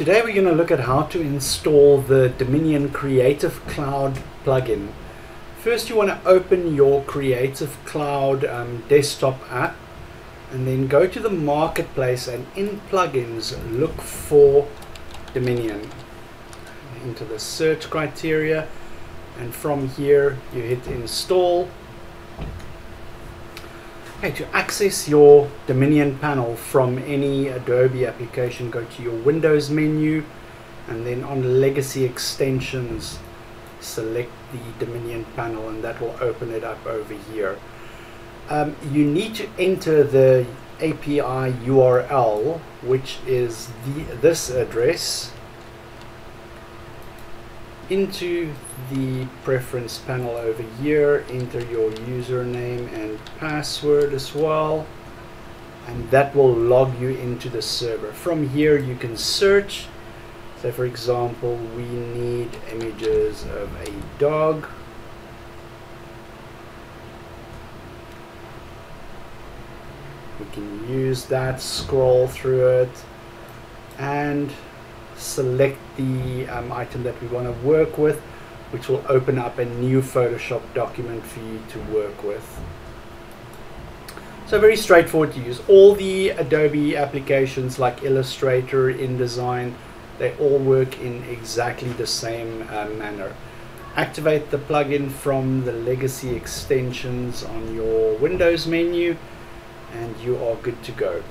Today we're going to look at how to install the Daminion Creative Cloud plugin. First you want to open your Creative Cloud um, desktop app and then go to the marketplace and in plugins look for Daminion. Into the search criteria and from here you hit install Okay, to access your Daminion panel from any Adobe application, go to your Windows menu and then on Legacy Extensions, select the Daminion panel and that will open it up over here. Um, you need to enter the API URL, which is the, this address into the preference panel over here enter your username and password as well and that will log you into the server. From here you can search. So for example we need images of a dog. We can use that scroll through it and select the um, item that we want to work with which will open up a new Photoshop document for you to work with. So very straightforward to use. All the Adobe applications like Illustrator, InDesign, they all work in exactly the same uh, manner. Activate the plugin from the legacy extensions on your Windows menu and you are good to go.